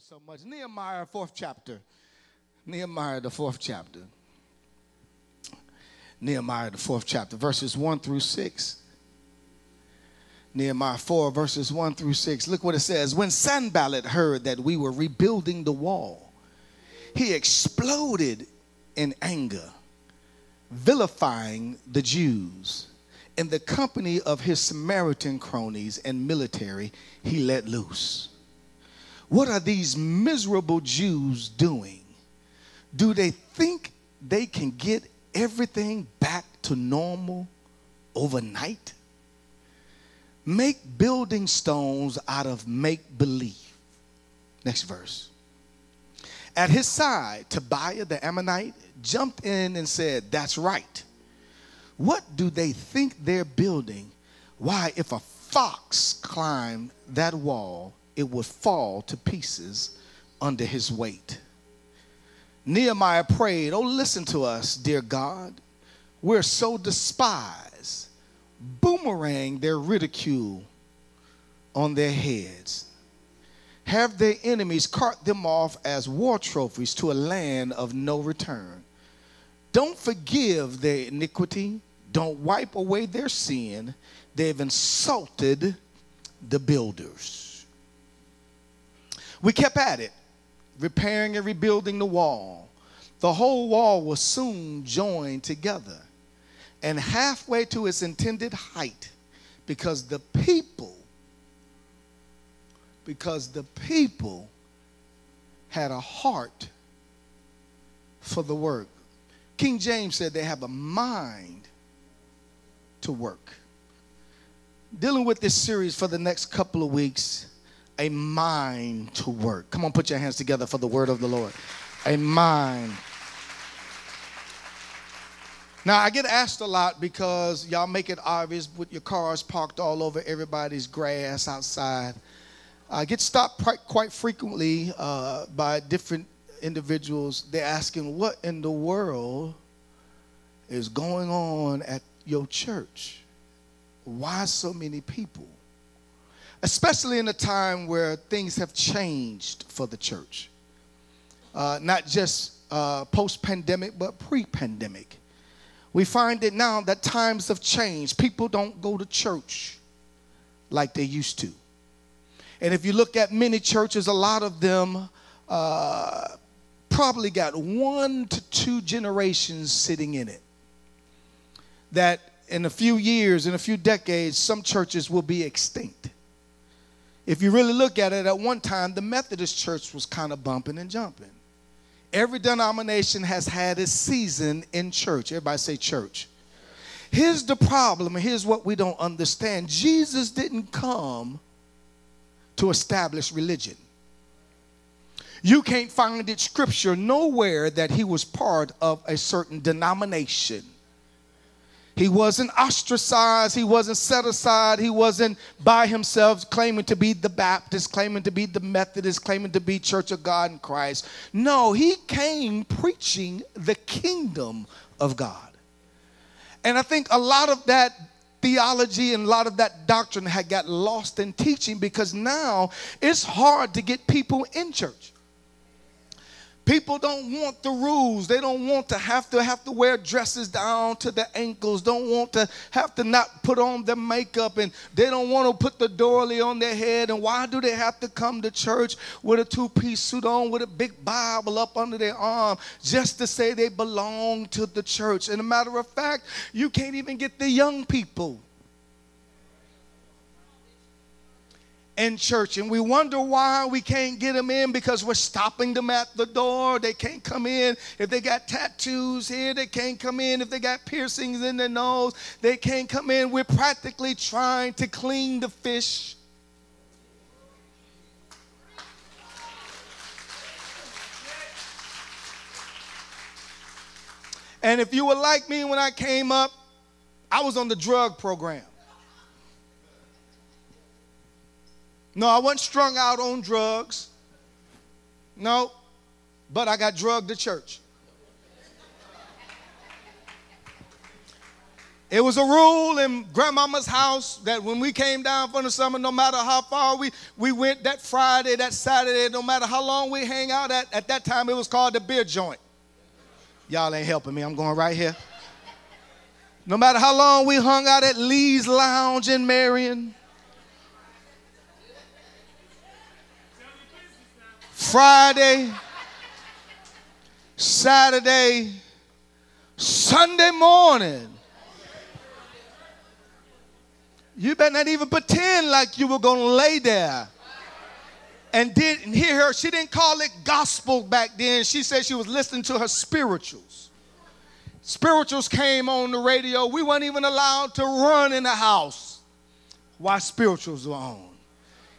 so much. Nehemiah, fourth chapter. Nehemiah, the fourth chapter. Nehemiah, the fourth chapter, verses 1 through 6. Nehemiah 4, verses 1 through 6. Look what it says. When Sanballat heard that we were rebuilding the wall, he exploded in anger, vilifying the Jews. In the company of his Samaritan cronies and military, he let loose. What are these miserable Jews doing? Do they think they can get everything back to normal overnight? Make building stones out of make believe. Next verse. At his side, Tobiah the Ammonite jumped in and said, That's right. What do they think they're building? Why, if a fox climbed that wall, it would fall to pieces under his weight. Nehemiah prayed, Oh, listen to us, dear God. We're so despised. Boomerang their ridicule on their heads. Have their enemies cart them off as war trophies to a land of no return. Don't forgive their iniquity. Don't wipe away their sin. They've insulted the builders. We kept at it, repairing and rebuilding the wall. The whole wall was soon joined together and halfway to its intended height because the people because the people had a heart for the work. King James said they have a mind to work. Dealing with this series for the next couple of weeks, a mind to work. Come on, put your hands together for the word of the Lord. A mind. Now, I get asked a lot because y'all make it obvious with your cars parked all over everybody's grass outside. I get stopped quite frequently uh, by different individuals. They're asking, What in the world is going on at your church? Why so many people? Especially in a time where things have changed for the church. Uh, not just uh, post pandemic, but pre pandemic. We find it now that times have changed. People don't go to church like they used to. And if you look at many churches, a lot of them uh, probably got one to two generations sitting in it. That in a few years, in a few decades, some churches will be extinct if you really look at it, at one time, the Methodist church was kind of bumping and jumping. Every denomination has had its season in church. Everybody say church. Here's the problem, here's what we don't understand Jesus didn't come to establish religion. You can't find it scripture nowhere that he was part of a certain denomination. He wasn't ostracized. He wasn't set aside. He wasn't by himself claiming to be the Baptist, claiming to be the Methodist, claiming to be Church of God in Christ. No, he came preaching the kingdom of God. And I think a lot of that theology and a lot of that doctrine had got lost in teaching because now it's hard to get people in church. People don't want the rules. They don't want to have to have to wear dresses down to the ankles. Don't want to have to not put on their makeup and they don't want to put the doily on their head. And why do they have to come to church with a two-piece suit on with a big Bible up under their arm just to say they belong to the church? And a matter of fact, you can't even get the young people in church. And we wonder why we can't get them in because we're stopping them at the door. They can't come in. If they got tattoos here, they can't come in. If they got piercings in their nose, they can't come in. We're practically trying to clean the fish. And if you were like me when I came up, I was on the drug program. No, I wasn't strung out on drugs. No, but I got drugged to church. It was a rule in grandmama's house that when we came down for the summer, no matter how far we, we went that Friday, that Saturday, no matter how long we hang out at, at that time, it was called the beer joint. Y'all ain't helping me. I'm going right here. No matter how long we hung out at Lee's Lounge in Marion, Friday, Saturday, Sunday morning. You better not even pretend like you were going to lay there. And didn't hear her. She didn't call it gospel back then. She said she was listening to her spirituals. Spirituals came on the radio. We weren't even allowed to run in the house while spirituals were on.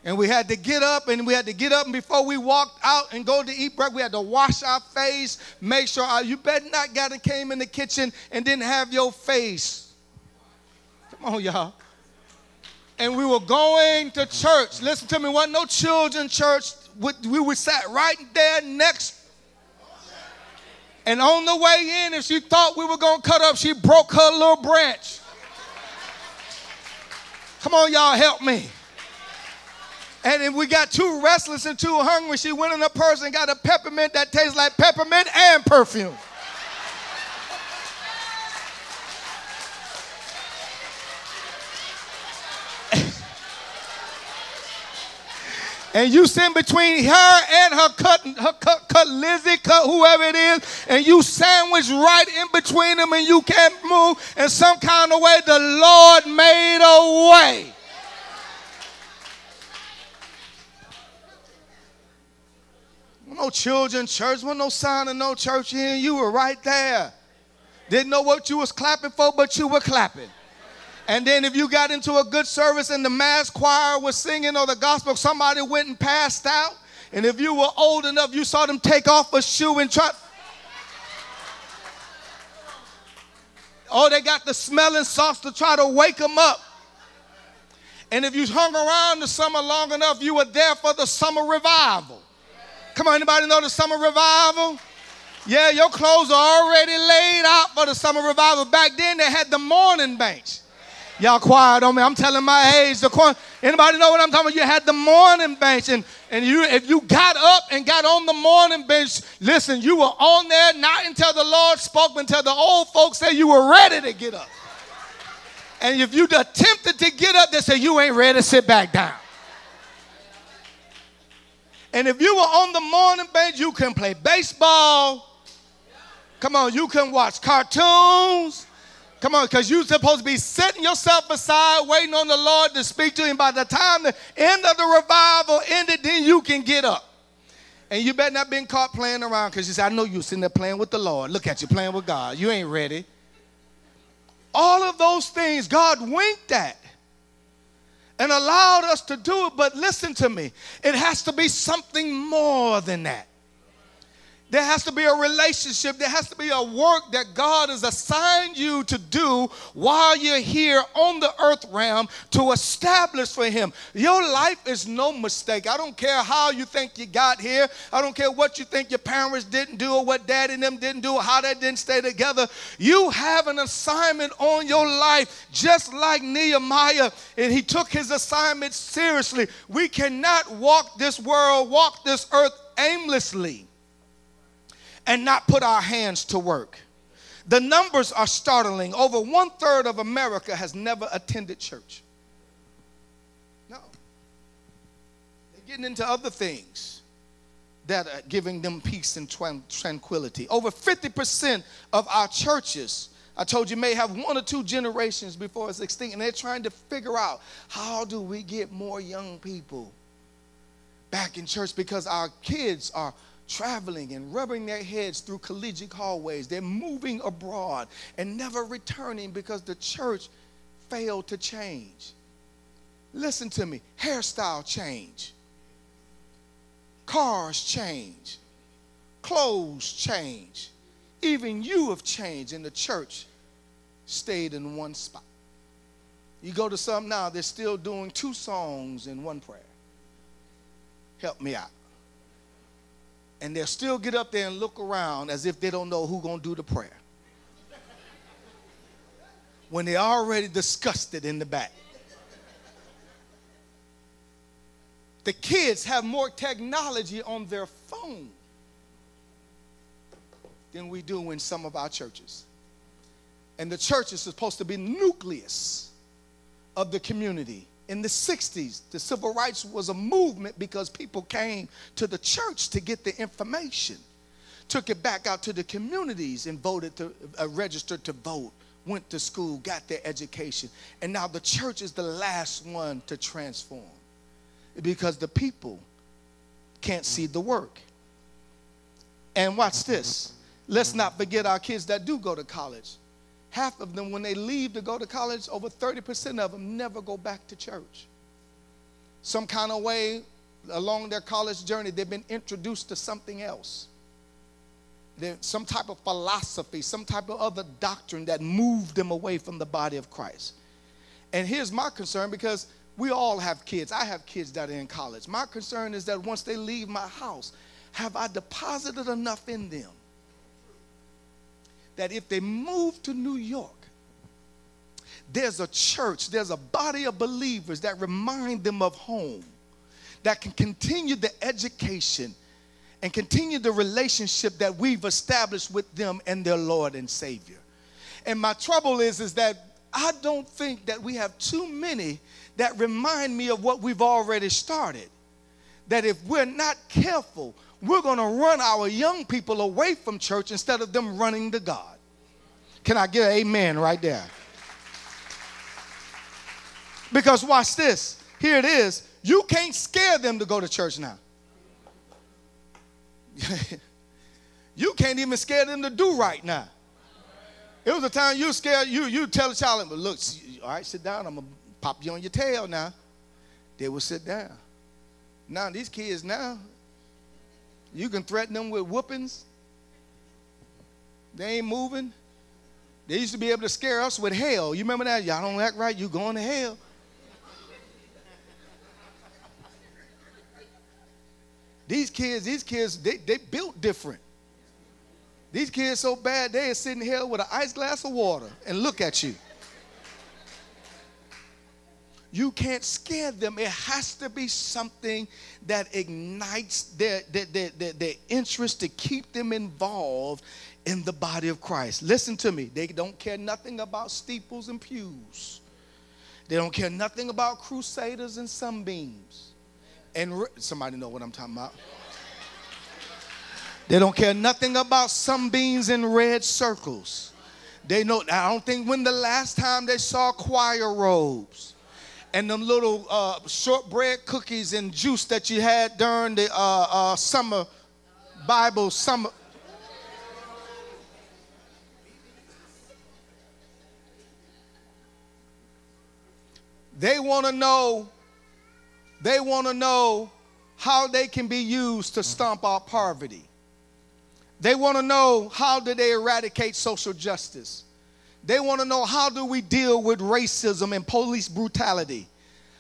And we had to get up and we had to get up and before we walked out and go to eat breakfast, we had to wash our face, make sure our, you better not got to came in the kitchen and didn't have your face. Come on, y'all and we were going to church. Listen to me, wasn't no children church. We were sat right there next. And on the way in, if she thought we were going to cut up, she broke her little branch. Come on, y'all, help me. And if we got too restless and too hungry, she went in a purse and got a peppermint that tastes like peppermint and perfume. and you sit between her and her cut, her cut, cut Lizzie, cut whoever it is, and you sandwich right in between them and you can't move. In some kind of way, the Lord made a way. No children church, was no sign of no church in. You were right there. Didn't know what you was clapping for, but you were clapping. And then if you got into a good service and the mass choir was singing or the gospel, somebody went and passed out. And if you were old enough, you saw them take off a shoe and try. Oh, they got the smelling salts to try to wake them up. And if you hung around the summer long enough, you were there for the summer revival. Come on, anybody know the summer revival? Yeah, your clothes are already laid out for the summer revival. Back then, they had the mourning bench. Y'all quiet on me. I'm telling my age. The anybody know what I'm talking about? You had the mourning bench, and, and you if you got up and got on the mourning bench, listen, you were on there not until the Lord spoke, but until the old folks said you were ready to get up. And if you attempted to get up, they said you ain't ready to sit back down. And if you were on the mourning bench, you can play baseball. Come on, you can watch cartoons. Come on, because you're supposed to be setting yourself aside, waiting on the Lord to speak to him. By the time the end of the revival ended, then you can get up. And you better not been caught playing around because you say, I know you're sitting there playing with the Lord. Look at you playing with God. You ain't ready. All of those things God winked at and allowed us to do it. But listen to me, it has to be something more than that. There has to be a relationship. There has to be a work that God has assigned you to do while you're here on the earth realm to establish for Him. Your life is no mistake. I don't care how you think you got here. I don't care what you think your parents didn't do or what daddy and them didn't do or how they didn't stay together. You have an assignment on your life, just like Nehemiah, and he took his assignment seriously. We cannot walk this world, walk this earth aimlessly and not put our hands to work. The numbers are startling. Over one third of America has never attended church. No. They're getting into other things that are giving them peace and tranquility. Over 50% of our churches, I told you, may have one or two generations before it's extinct, and they're trying to figure out how do we get more young people back in church because our kids are traveling and rubbing their heads through collegiate hallways. They're moving abroad and never returning because the church failed to change. Listen to me hairstyle change, cars change, clothes change. Even you have changed, and the church stayed in one spot. You go to some now, they're still doing two songs in one prayer. Help me out and they'll still get up there and look around as if they don't know who's going to do the prayer. when they're already disgusted in the back. The kids have more technology on their phone than we do in some of our churches. And the church is supposed to be nucleus of the community. In the 60s, the civil rights was a movement because people came to the church to get the information, took it back out to the communities and voted to uh, to vote, went to school, got their education. And now the church is the last one to transform because the people can't see the work. And watch this. Let's not forget our kids that do go to college. Half of them, when they leave to go to college, over 30% of them never go back to church. Some kind of way along their college journey, they've been introduced to something else. Some type of philosophy, some type of other doctrine that moved them away from the body of Christ. And here's my concern because we all have kids. I have kids that are in college. My concern is that once they leave my house, have I deposited enough in them that if they move to New York, there's a church, there's a body of believers that remind them of home, that can continue the education and continue the relationship that we've established with them and their Lord and Savior. And my trouble is, is that I don't think that we have too many that remind me of what we've already started. That if we're not careful, we're going to run our young people away from church instead of them running to God. Can I get an amen right there? Because watch this. Here it is. You can't scare them to go to church now. you can't even scare them to do right now. It was a time you scared you you tell a child, "But look, all right, sit down. I'm gonna pop you on your tail now. They will sit down. Now these kids now, you can threaten them with whoopings. They ain't moving. They used to be able to scare us with hell. You remember that? Y'all don't act right, you going to hell. These kids, these kids, they, they built different. These kids so bad, they are sitting here with an ice glass of water and look at you. You can't scare them. It has to be something that ignites their, their, their, their, their interest to keep them involved in the body of Christ. Listen to me. They don't care nothing about steeples and pews. They don't care nothing about crusaders and sunbeams. And somebody know what I'm talking about. They don't care nothing about sunbeams and red circles. They know, I don't think when the last time they saw choir robes and them little uh, shortbread cookies and juice that you had during the uh, uh, summer Bible summer. They want to know, they want to know how they can be used to stomp out poverty. They want to know how do they eradicate social justice. They want to know how do we deal with racism and police brutality.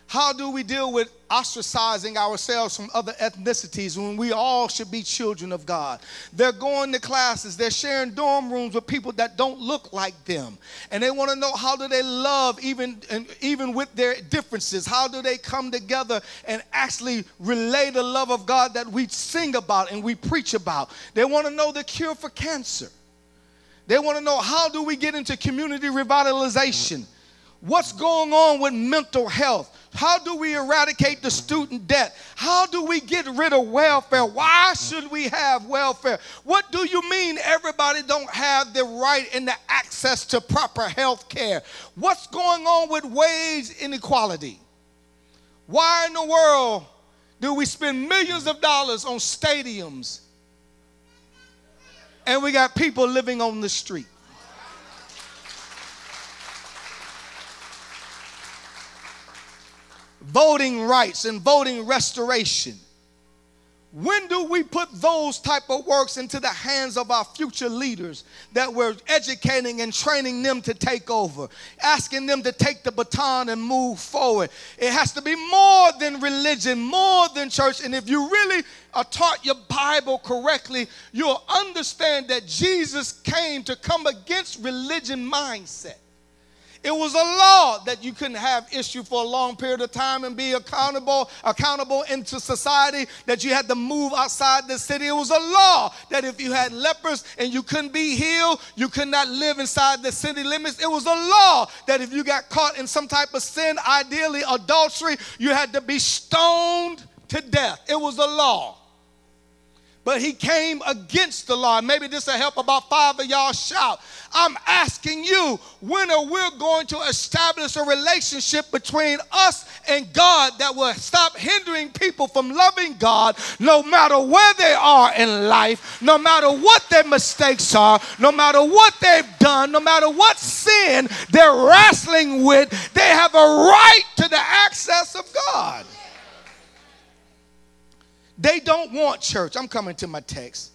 How do we deal with ostracizing ourselves from other ethnicities when we all should be children of God? They're going to classes, they're sharing dorm rooms with people that don't look like them. And they want to know how do they love even, even with their differences? How do they come together and actually relay the love of God that we sing about and we preach about? They want to know the cure for cancer. They want to know how do we get into community revitalization? What's going on with mental health? How do we eradicate the student debt? How do we get rid of welfare? Why should we have welfare? What do you mean everybody don't have the right and the access to proper health care? What's going on with wage inequality? Why in the world do we spend millions of dollars on stadiums and we got people living on the street? voting rights and voting restoration. When do we put those type of works into the hands of our future leaders that we're educating and training them to take over, asking them to take the baton and move forward? It has to be more than religion, more than church. And if you really are taught your Bible correctly, you'll understand that Jesus came to come against religion mindset. It was a law that you couldn't have issue for a long period of time and be accountable, accountable into society, that you had to move outside the city. It was a law that if you had lepers and you couldn't be healed, you could not live inside the city limits. It was a law that if you got caught in some type of sin, ideally adultery, you had to be stoned to death. It was a law but he came against the law. Maybe this will help about five of y'all shout. I'm asking you, when are we going to establish a relationship between us and God that will stop hindering people from loving God no matter where they are in life, no matter what their mistakes are, no matter what they've done, no matter what sin they're wrestling with, they have a right to the access of God. They don't want church. I'm coming to my text.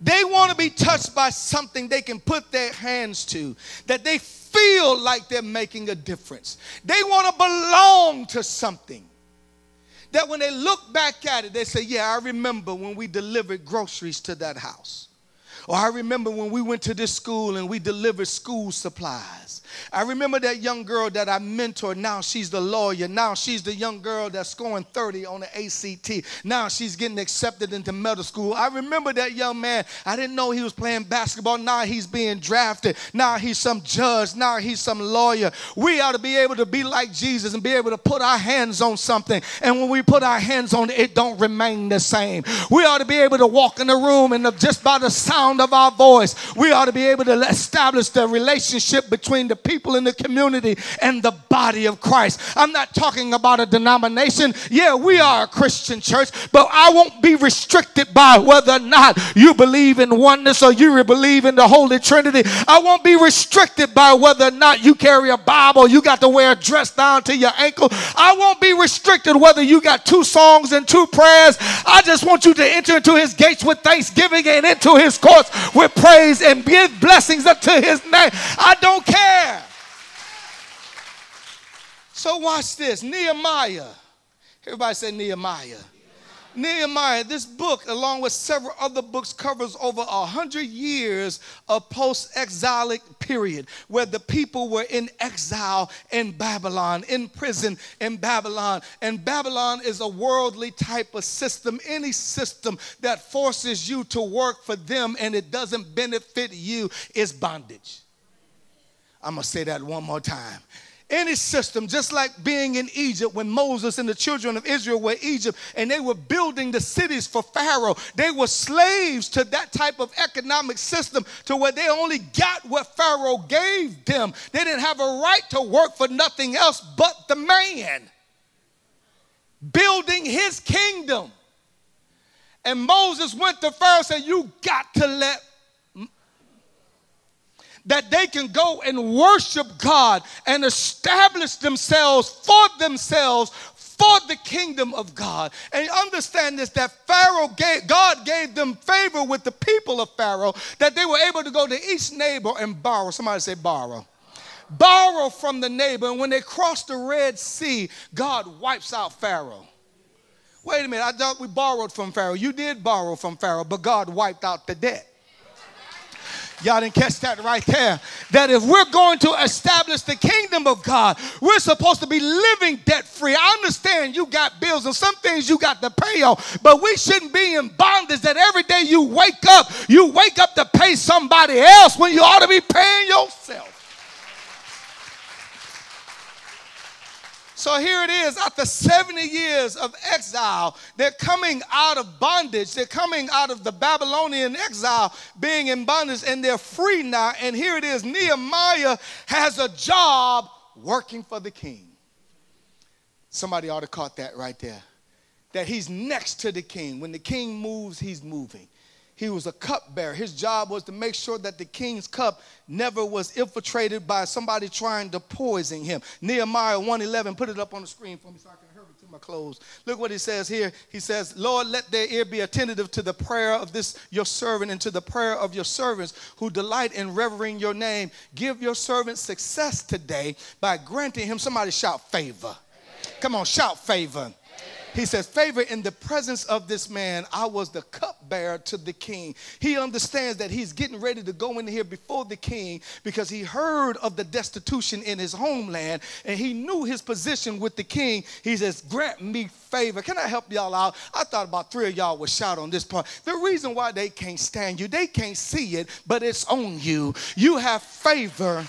They want to be touched by something they can put their hands to, that they feel like they're making a difference. They want to belong to something. That when they look back at it, they say, Yeah, I remember when we delivered groceries to that house. Or I remember when we went to this school and we delivered school supplies. I remember that young girl that I mentored. Now she's the lawyer. Now she's the young girl that's scoring 30 on the ACT. Now she's getting accepted into middle school. I remember that young man. I didn't know he was playing basketball. Now he's being drafted. Now he's some judge. Now he's some lawyer. We ought to be able to be like Jesus and be able to put our hands on something. And when we put our hands on it, it don't remain the same. We ought to be able to walk in the room and just by the sound of our voice, we ought to be able to establish the relationship between the people in the community and the body of Christ. I'm not talking about a denomination. Yeah, we are a Christian church, but I won't be restricted by whether or not you believe in oneness or you believe in the Holy Trinity. I won't be restricted by whether or not you carry a Bible, you got to wear a dress down to your ankle. I won't be restricted whether you got two songs and two prayers. I just want you to enter into his gates with thanksgiving and into his courts with praise and give blessings up to his name. I don't care. So watch this Nehemiah. Everybody say Nehemiah. Nehemiah, this book, along with several other books, covers over a hundred years of post-exilic period where the people were in exile in Babylon, in prison in Babylon. And Babylon is a worldly type of system, any system that forces you to work for them and it doesn't benefit you is bondage. I'm going to say that one more time any system, just like being in Egypt when Moses and the children of Israel were Egypt and they were building the cities for Pharaoh. They were slaves to that type of economic system to where they only got what Pharaoh gave them. They didn't have a right to work for nothing else but the man building his kingdom. And Moses went to Pharaoh and said, You got to let that they can go and worship God and establish themselves for themselves for the kingdom of God. And understand this that Pharaoh gave, God gave them favor with the people of Pharaoh that they were able to go to each neighbor and borrow. Somebody say, borrow. Borrow from the neighbor. And when they cross the Red Sea, God wipes out Pharaoh. Wait a minute, I thought we borrowed from Pharaoh. You did borrow from Pharaoh, but God wiped out the debt. Y'all didn't catch that right there. That if we're going to establish the kingdom of God, we're supposed to be living debt free. I understand you got bills and some things you got to pay on, but we shouldn't be in bondage that every day you wake up, you wake up to pay somebody else when you ought to be paying yourself. So here it is, after 70 years of exile, they're coming out of bondage. They're coming out of the Babylonian exile, being in bondage, and they're free now. And here it is Nehemiah has a job working for the king. Somebody ought to caught that right there. That he's next to the king. When the king moves, he's moving. He was a cupbearer. His job was to make sure that the king's cup never was infiltrated by somebody trying to poison him. Nehemiah 1:11, put it up on the screen for me so I can hurry to my close. Look what he says here. He says, "Lord, let their ear be attentive to the prayer of this your servant and to the prayer of your servants who delight in revering your name. Give your servant success today by granting him somebody shout favor. Come on, shout favor." He says, Favor in the presence of this man, I was the cupbearer to the king. He understands that he's getting ready to go in here before the king because he heard of the destitution in his homeland and he knew his position with the king. He says, Grant me favor. Can I help y'all out? I thought about three of y'all would shout on this part. The reason why they can't stand you, they can't see it, but it's on you. You have favor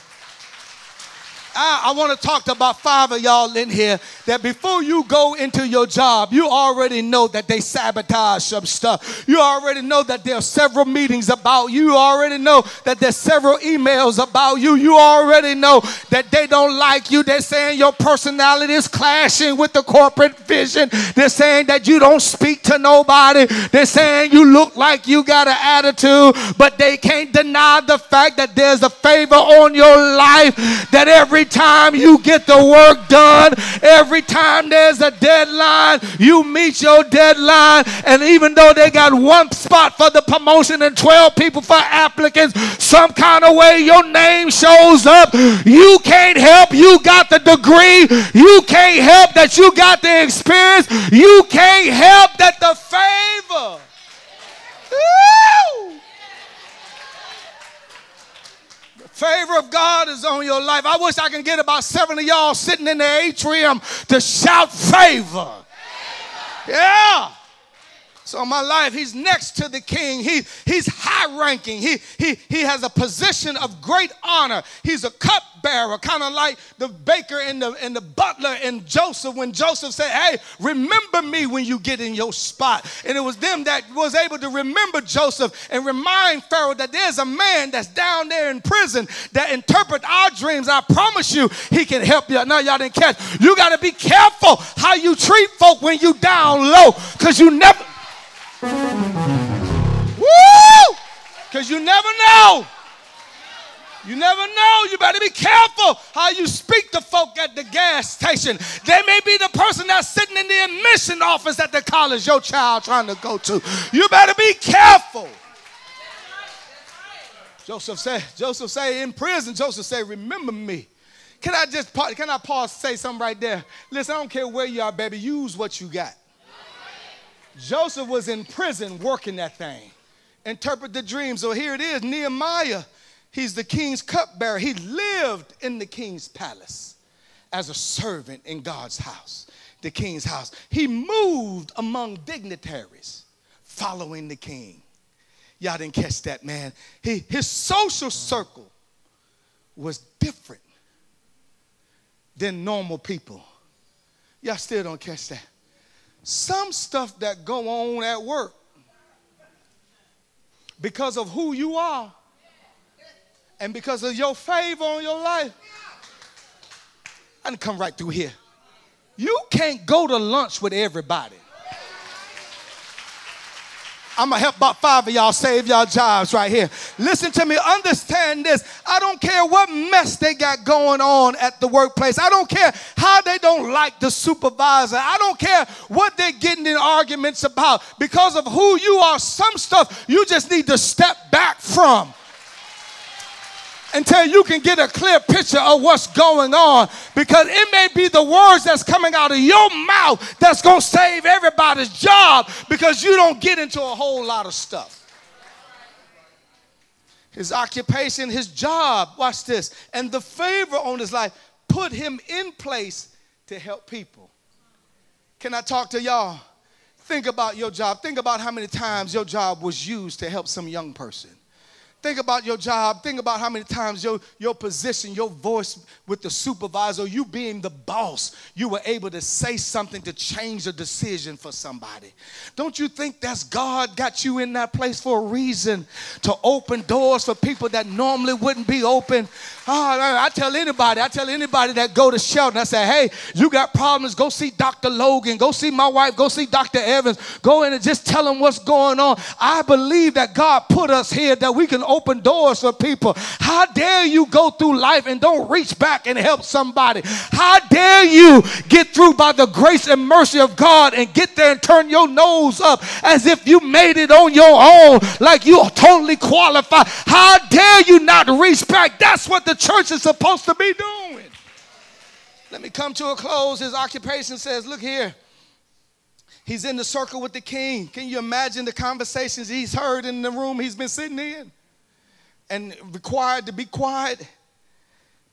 I, I want to talk to about five of y'all in here that before you go into your job, you already know that they sabotage some stuff. You already know that there are several meetings about you. You already know that there's several emails about you. You already know that they don't like you. They're saying your personality is clashing with the corporate vision. They're saying that you don't speak to nobody. They're saying you look like you got an attitude, but they can't deny the fact that there's a favor on your life that every time you get the work done, every time there's a deadline, you meet your deadline. And even though they got one spot for the promotion and 12 people for applicants, some kind of way your name shows up. You can't help you got the degree. You can't help that you got the experience. You can't help that the favor. Woo! Favor of God is on your life. I wish I can get about seven of y'all sitting in the atrium to shout favor. favor. Yeah. So my life, he's next to the king. He, he's high ranking. He, he, he has a position of great honor. He's a cupbearer, kind of like the baker and the, and the butler and Joseph when Joseph said, hey, remember me when you get in your spot. And it was them that was able to remember Joseph and remind Pharaoh that there's a man that's down there in prison that interpret our dreams. I promise you, he can help you. No, y'all didn't catch. You got to be careful how you treat folk when you down low because you never Woo! Because you never know. You never know. You better be careful how you speak to folk at the gas station. They may be the person that's sitting in the admission office at the college your child trying to go to. You better be careful. Joseph said, Joseph say in prison, Joseph say, remember me. Can I just can I pause say something right there? Listen, I don't care where you are, baby. Use what you got. Joseph was in prison working that thing. Interpret the dream. So here it is Nehemiah, he's the king's cupbearer. He lived in the king's palace as a servant in God's house, the king's house. He moved among dignitaries following the king. Y'all didn't catch that, man. He, his social circle was different than normal people. Y'all still don't catch that some stuff that go on at work because of who you are and because of your favor on your life. I come right through here. You can't go to lunch with everybody. I'm gonna help about five of y'all save y'all jobs right here. Listen to me, understand this. I don't care what mess they got going on at the workplace. I don't care how they don't like the supervisor. I don't care what they're getting in arguments about. Because of who you are, some stuff you just need to step back from until you can get a clear picture of what's going on because it may be the words that's coming out of your mouth that's going to save everybody's job because you don't get into a whole lot of stuff. His occupation, his job, watch this, and the favor on his life put him in place to help people. Can I talk to y'all? Think about your job. Think about how many times your job was used to help some young person. Think about your job. Think about how many times your, your position, your voice with the supervisor, you being the boss, you were able to say something to change a decision for somebody. Don't you think that's God got you in that place for a reason to open doors for people that normally wouldn't be open? Oh, I tell anybody, I tell anybody that go to Shelton, I say, hey, you got problems, go see Dr. Logan, go see my wife, go see Dr. Evans, go in and just tell them what's going on. I believe that God put us here that we can open doors for people. How dare you go through life and don't reach back and help somebody? How dare you get through by the grace and mercy of God and get there and turn your nose up as if you made it on your own, like you are totally qualified? How dare you not reach back? That's what the church is supposed to be doing. Let me come to a close. His occupation says, Look here. He's in the circle with the king. Can you imagine the conversations he's heard in the room he's been sitting in? And required to be quiet.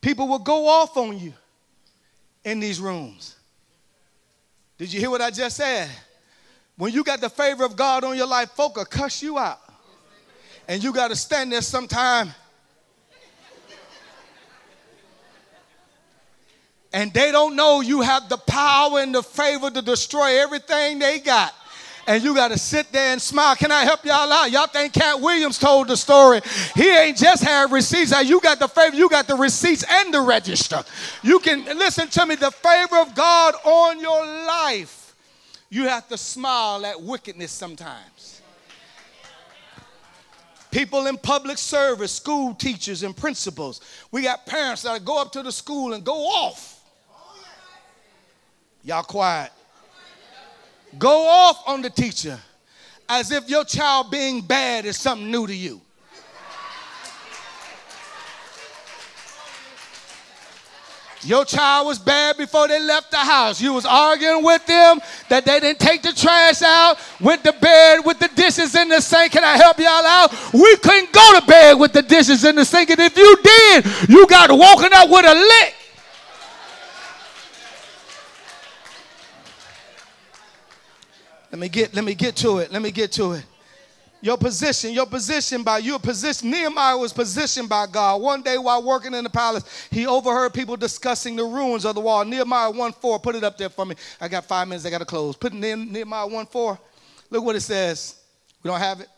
People will go off on you in these rooms. Did you hear what I just said? When you got the favor of God on your life, folk will cuss you out. And you got to stand there sometime. And they don't know you have the power and the favor to destroy everything they got and you got to sit there and smile. Can I help y'all out? Y'all think Katt Williams told the story? He ain't just had receipts. You got the favor, you got the receipts and the register. You can listen to me. The favor of God on your life. You have to smile at wickedness sometimes. People in public service, school teachers and principals. We got parents that go up to the school and go off Y'all quiet. Go off on the teacher as if your child being bad is something new to you. Your child was bad before they left the house. You was arguing with them that they didn't take the trash out, went to bed with the dishes in the sink. Can I help y'all out? We couldn't go to bed with the dishes in the sink, and if you did, you got walking out with a lick. Let me get let me get to it. Let me get to it. Your position, your position by your position. Nehemiah was positioned by God. One day while working in the palace, he overheard people discussing the ruins of the wall. Nehemiah 1 4. Put it up there for me. I got five minutes, I gotta close. Put Nehemiah 1 4. Look what it says. We don't have it.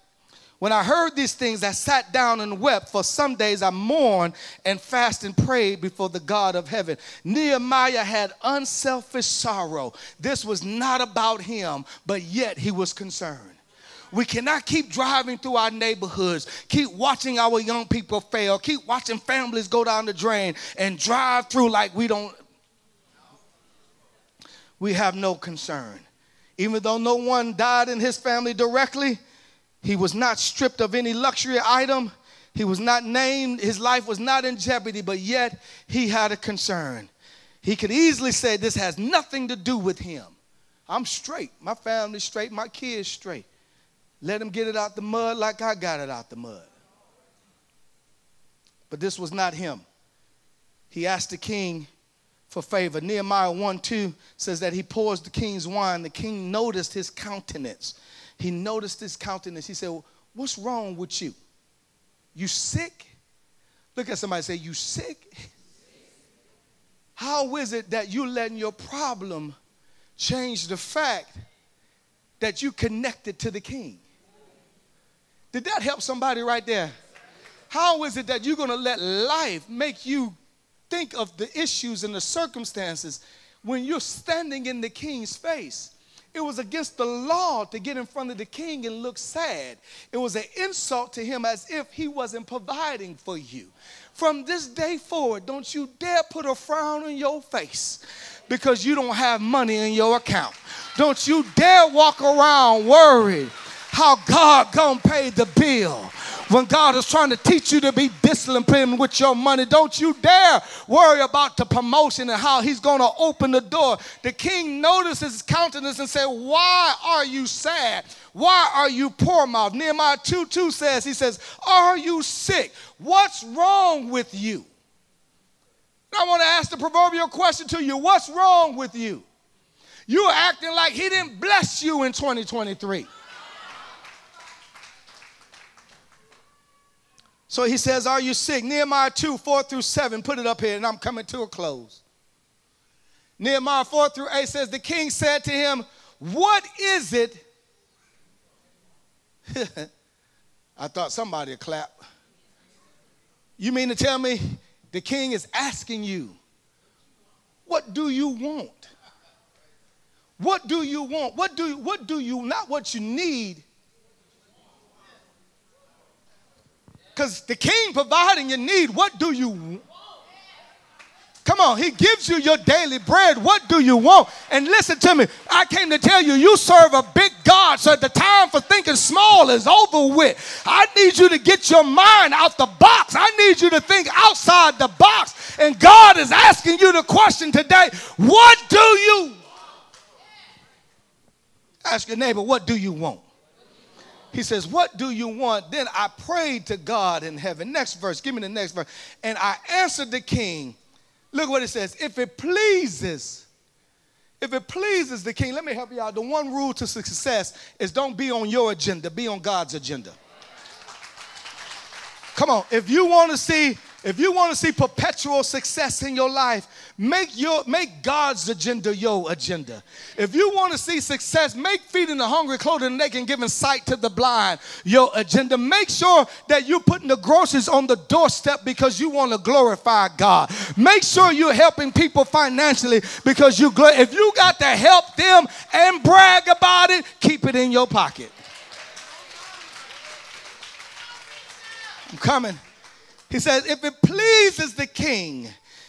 When I heard these things, I sat down and wept. For some days I mourned and fasted and prayed before the God of heaven. Nehemiah had unselfish sorrow. This was not about him, but yet he was concerned. We cannot keep driving through our neighborhoods, keep watching our young people fail, keep watching families go down the drain, and drive through like we don't. We have no concern. Even though no one died in his family directly, he was not stripped of any luxury item. He was not named. His life was not in jeopardy, but yet he had a concern. He could easily say, This has nothing to do with him. I'm straight. My family's straight. My kids straight. Let him get it out the mud like I got it out the mud. But this was not him. He asked the king for favor. Nehemiah 1 2 says that he pours the king's wine. The king noticed his countenance he noticed his countenance. He said, well, What's wrong with you? You sick? Look at somebody say, You sick? How is it that you're letting your problem change the fact that you connected to the king? Did that help somebody right there? How is it that you're going to let life make you think of the issues and the circumstances when you're standing in the king's face? It was against the law to get in front of the king and look sad. It was an insult to him as if he wasn't providing for you. From this day forward, don't you dare put a frown on your face because you don't have money in your account. Don't you dare walk around worried how God gonna pay the bill when God is trying to teach you to be disciplined with your money, don't you dare worry about the promotion and how he's going to open the door. The king notices his countenance and said, Why are you sad? Why are you poor mouth? Nehemiah 2 2 says, He says, Are you sick? What's wrong with you? I want to ask the proverbial question to you What's wrong with you? You're acting like he didn't bless you in 2023. So he says, Are you sick? Nehemiah 2, 4 through 7. Put it up here, and I'm coming to a close. Nehemiah 4 through 8 says, The king said to him, What is it? I thought somebody would clap. You mean to tell me the king is asking you, What do you want? What do you want? What do you, what do you, not what you need, Because the king providing your need, what do you want? Come on, he gives you your daily bread. What do you want? And listen to me, I came to tell you, you serve a big God, so the time for thinking small is over with. I need you to get your mind out the box. I need you to think outside the box. And God is asking you the question today what do you Ask your neighbor, what do you want? He says, What do you want? Then I prayed to God in heaven. Next verse, give me the next verse. And I answered the king. Look what it says. If it pleases, if it pleases the king, let me help you out. The one rule to success is don't be on your agenda, be on God's agenda. Come on, if you want to see if you want to see perpetual success in your life, make your make God's agenda your agenda. If you want to see success, make feeding the hungry, clothing the naked, and giving sight to the blind your agenda. Make sure that you're putting the groceries on the doorstep because you want to glorify God. Make sure you're helping people financially because you if you got to help them and brag about it, keep it in your pocket. I'm coming. He says, if it pleases the king,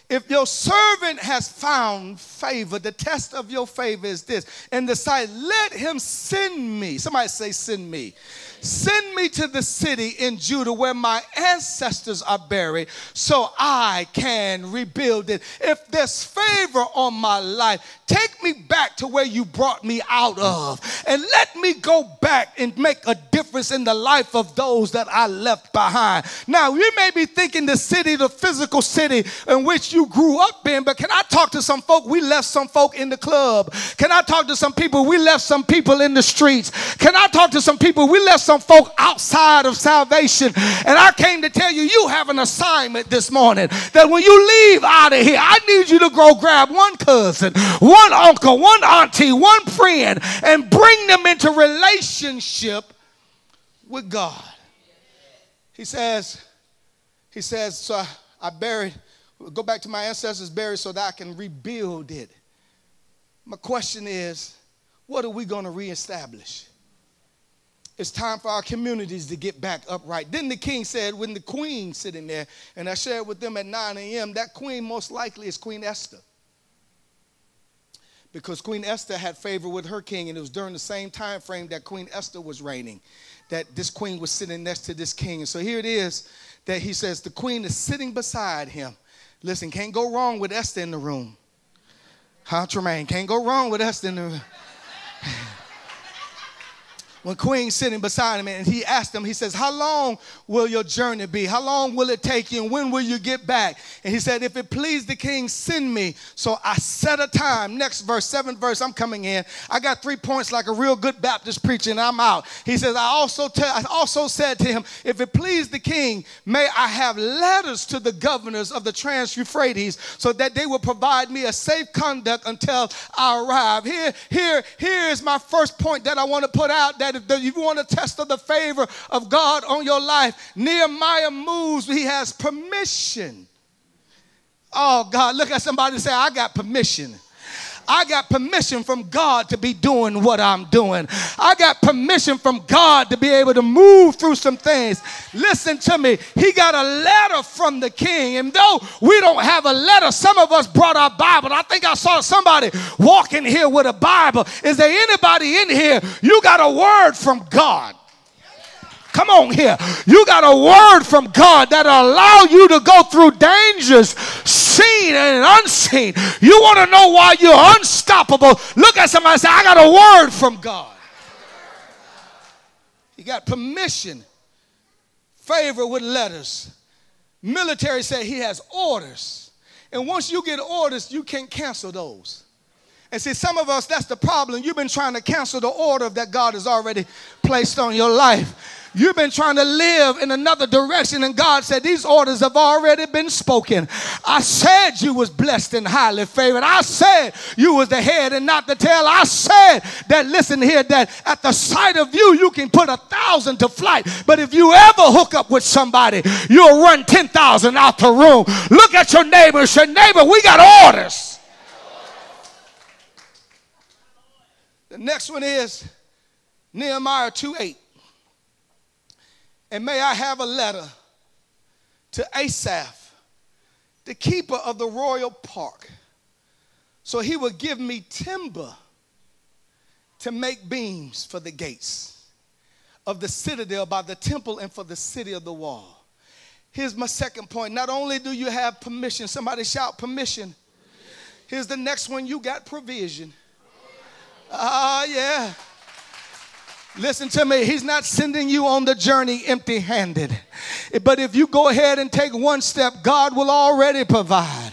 if your servant has found favor, the test of your favor is this. In the sight, let him send me. Somebody say, send me. Send me to the city in Judah where my ancestors are buried so I can rebuild it. If there's favor on my life, take me back to where you brought me out of and let me go back and make a difference in the life of those that I left behind. Now, you may be thinking the city, the physical city in which you grew up in, but can I talk to some folk? We left some folk in the club. Can I talk to some people? We left some people in the streets. Can I talk to some people? We left some some folk outside of salvation. And I came to tell you, you have an assignment this morning that when you leave out of here, I need you to go grab one cousin, one uncle, one auntie, one friend, and bring them into relationship with God. He says, he says, so I buried, go back to my ancestors' buried so that I can rebuild it. My question is, what are we going to reestablish? It's time for our communities to get back upright. Then the king said, when the queen sitting there, and I shared with them at 9 a.m., that queen most likely is Queen Esther. Because Queen Esther had favor with her king, and it was during the same time frame that Queen Esther was reigning, that this queen was sitting next to this king. And so here it is that he says the queen is sitting beside him. Listen, can't go wrong with Esther in the room. Huh, Tremaine? Can't go wrong with Esther in the room. when Queen sitting beside him and he asked him, he says, How long will your journey be? How long will it take you? And when will you get back? And he said, If it please the king, send me. So I set a time. Next verse, seventh verse, I'm coming in. I got three points like a real good Baptist preacher, and I'm out. He says, I also, tell, I also said to him, If it please the king, may I have letters to the governors of the Trans Euphrates so that they will provide me a safe conduct until I arrive. Here, here, here is my first point that I want to put out that if you want to test of the favor of God on your life, Nehemiah moves, he has permission. Oh, God, look at somebody and say, I got permission. I got permission from God to be doing what I'm doing. I got permission from God to be able to move through some things. Listen to me. He got a letter from the king. And though we don't have a letter, some of us brought our Bible. I think I saw somebody walking here with a Bible. Is there anybody in here? You got a word from God. Come on here. You got a word from God that allow you to go through dangers seen and unseen. You want to know why you're unstoppable? Look at somebody say, I got a word from God. He got permission, favor with letters. Military said he has orders. And once you get orders, you can't cancel those. And see, some of us, that's the problem. You've been trying to cancel the order that God has already placed on your life. You've been trying to live in another direction, and God said, These orders have already been spoken. I said you was blessed and highly favored. I said you was the head and not the tail. I said that, listen here, that at the sight of you, you can put a thousand to flight. But if you ever hook up with somebody, you'll run 10,000 out the room. Look at your neighbor. Your neighbor, we got orders. The next one is Nehemiah 2 8. And may I have a letter to Asaph, the keeper of the royal park, so he would give me timber to make beams for the gates of the citadel by the temple and for the city of the wall. Here's my second point. Not only do you have permission, somebody shout permission. Here's the next one you got provision. Ah, uh, yeah. Listen to me. He's not sending you on the journey empty handed. But if you go ahead and take one step, God will already provide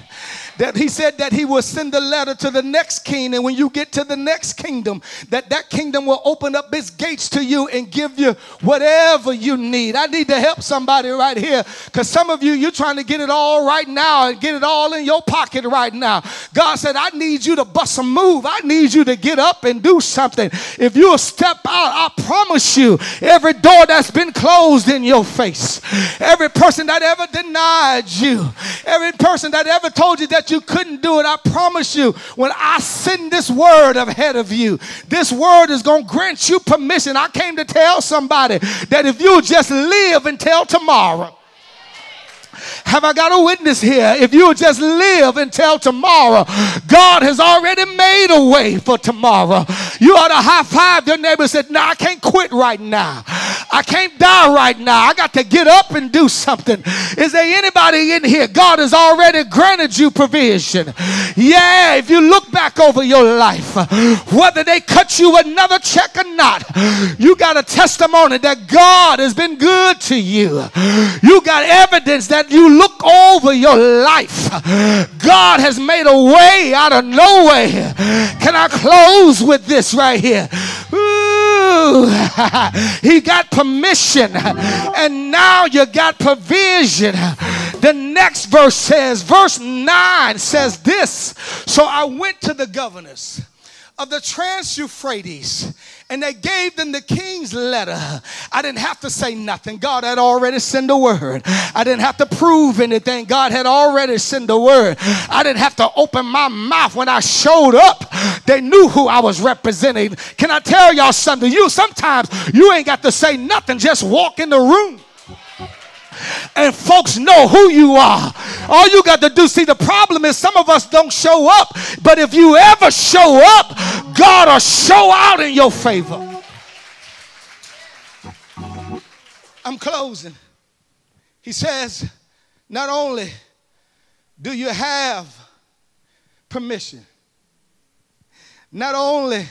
that he said that he will send a letter to the next king. And when you get to the next kingdom that that kingdom will open up its gates to you and give you whatever you need. I need to help somebody right here because some of you you're trying to get it all right now and get it all in your pocket right now. God said i need you to bust a move. I need you to get up and do something. If you'll step out i promise you every door that's been closed in your face every person that ever denied you every person that ever told you that that you couldn't do it, I promise you, when I send this word ahead of you, this word is going to grant you permission. I came to tell somebody that if you just live until tomorrow, have I got a witness here? If you just live until tomorrow, God has already made a way for tomorrow. You ought to high five your neighbor and say, No, I can't quit right now. I can't die right now. I got to get up and do something. Is there anybody in here? God has already granted you provision. Yeah, if you look back over your life, whether they cut you another check or not, you got a testimony that God has been good to you. You got evidence that you look over your life, God has made a way out of no way. Can I close with this right here? Ooh, he got permission, and now you got provision. The next verse says, verse 9 says this So I went to the governors of the Trans Euphrates and they gave them the king's letter. I didn't have to say nothing. God had already sent a word. I didn't have to prove anything. God had already sent a word. I didn't have to open my mouth when I showed up. They knew who I was representing. Can I tell y'all something? You sometimes you ain't got to say nothing. Just walk in the room and folks know who you are. All you got to do, see, the problem is some of us don't show up, but if you ever show up, God will show out in your favor. I'm closing. He says, not only do you have permission, not only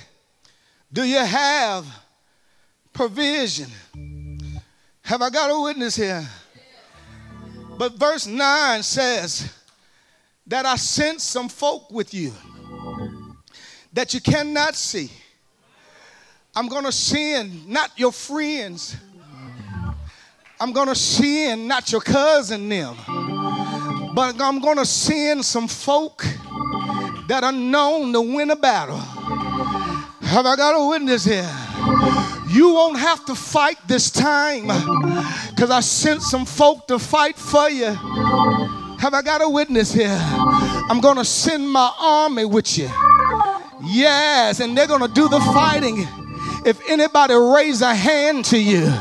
do you have provision. Have I got a witness here? But verse 9 says that I sent some folk with you that you cannot see. I'm going to send not your friends. I'm going to send not your cousin them. But I'm going to send some folk that are known to win a battle. Have I got a witness here? You won't have to fight this time because I sent some folk to fight for you. Have I got a witness here? I'm going to send my army with you. Yes, and they're going to do the fighting. If anybody raise a hand to you,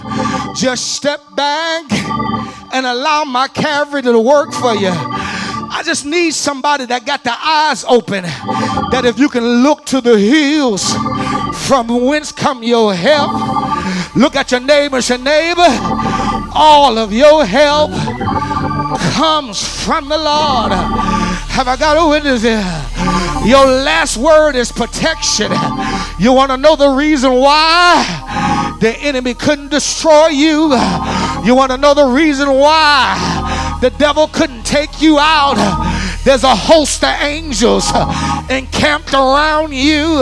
just step back and allow my cavalry to work for you. I just need somebody that got the eyes open. That if you can look to the hills from whence come your help, look at your neighbor, your neighbor. All of your help comes from the Lord. Have I got a witness here? Your last word is protection. You want to know the reason why the enemy couldn't destroy you? You want to know the reason why the devil couldn't take you out? There's a host of angels encamped around you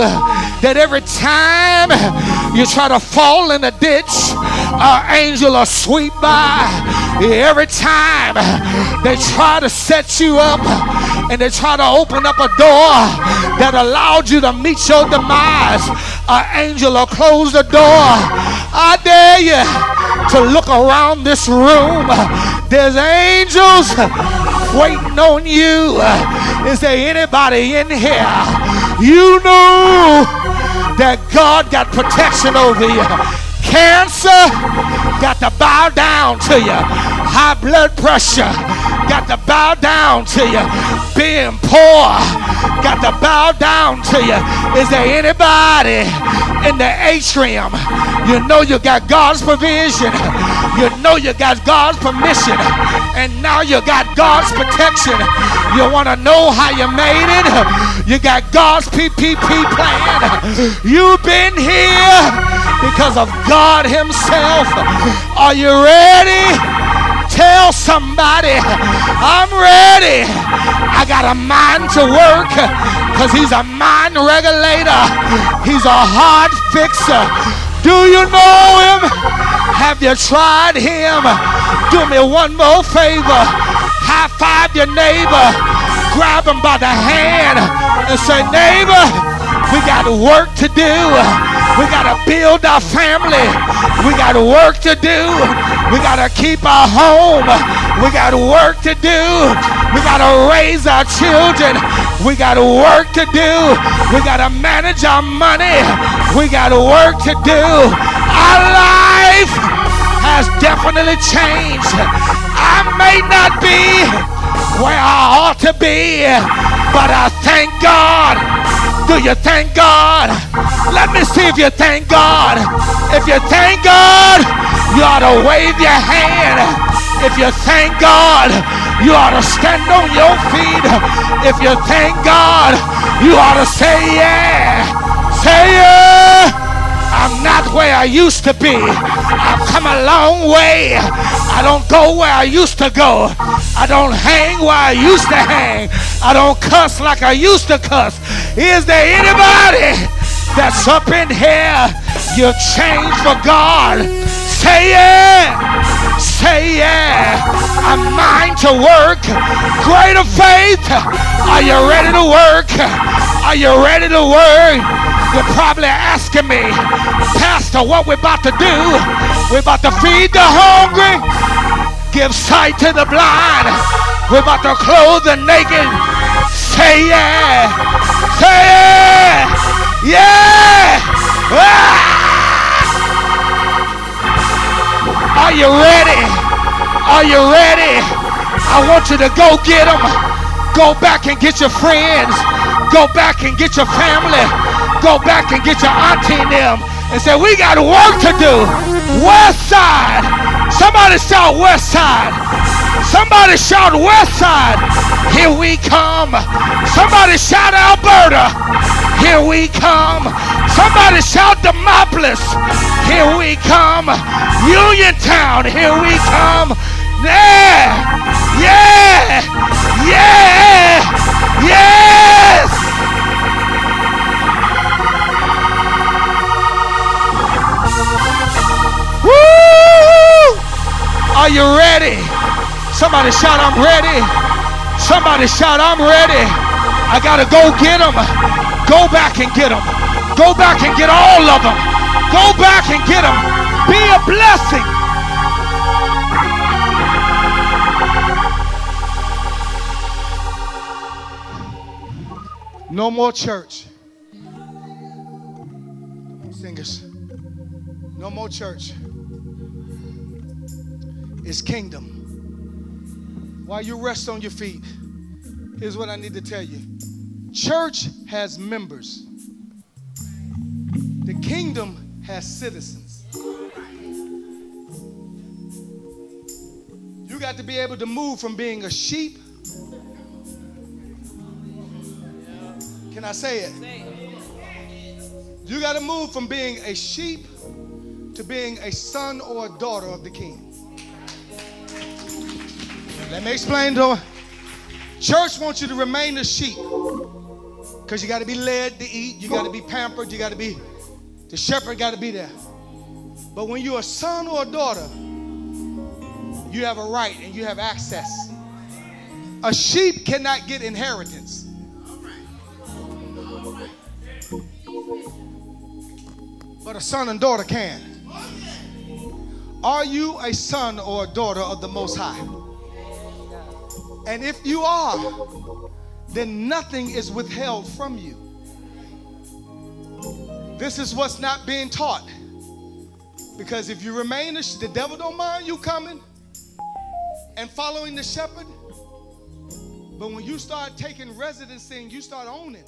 that every time you try to fall in a ditch, an angel will sweep by. Every time they try to set you up and they try to open up a door that allowed you to meet your demise, an angel will close the door. I dare you to look around this room. There's angels waiting on you. Is there anybody in here? You know that God got protection over you. Cancer got to bow down to you. High blood pressure got to bow down to you. Being poor got to bow down to you. Is there anybody in the atrium? You know you got God's provision. You know you got God's permission. And now you got God's protection. You want to know how you made it? You got God's PPP plan. You've been here because of God Himself. Are you ready? Tell somebody, I'm ready. I got a mind to work because he's a mind regulator. He's a heart fixer. Do you know him? Have you tried him? Do me one more favor. High five your neighbor. Grab him by the hand and say, neighbor, we got work to do. We got to build our family. We got work to do. We got to keep our home. We got work to do. We got to raise our children. We got work to do. We got to manage our money. We got work to do. Our life has definitely changed. I may not be where I ought to be, but I thank God. Do you thank God? Let me see if you thank God. If you thank God, you ought to wave your hand. If you thank God, you ought to stand on your feet. If you thank God, you ought to say yeah. Say yeah. I'm not where I used to be. I've come a long way. I don't go where I used to go. I don't hang where I used to hang. I don't cuss like I used to cuss. Is there anybody that's up in here? You changed for God. Say yeah. Say yeah. I'm mine to work. Greater faith. Are you ready to work? Are you ready to work? You're probably asking me, Pastor, what we're about to do? We're about to feed the hungry, give sight to the blind. We're about to clothe the naked. Say yeah. Say yeah. Yeah. Ah! Are you ready? Are you ready? I want you to go get them. Go back and get your friends. Go back and get your family. Go back and get your auntie and them and say, we got work to do. West side. Somebody shout west side. Somebody shout west side. Here we come. Somebody shout Alberta. Here we come. Somebody shout Demopolis. Here we come. Uniontown. Here we come. Yeah. Yeah. Yeah. Yes. Are you ready? Somebody shout, I'm ready. Somebody shout, I'm ready. I got to go get them. Go back and get them. Go back and get all of them. Go back and get them. Be a blessing. No more church. Singers. No more church. It's kingdom. While you rest on your feet, here's what I need to tell you church has members, the kingdom has citizens. You got to be able to move from being a sheep. Can I say it? You got to move from being a sheep to being a son or a daughter of the king. Let me explain to her. Church wants you to remain a sheep because you got to be led to eat, you got to be pampered, you got to be, the shepherd got to be there. But when you're a son or a daughter, you have a right and you have access. A sheep cannot get inheritance. But a son and daughter can. Are you a son or a daughter of the Most High? And if you are, then nothing is withheld from you. This is what's not being taught. Because if you remain, the devil don't mind you coming and following the shepherd. But when you start taking residency and you start owning,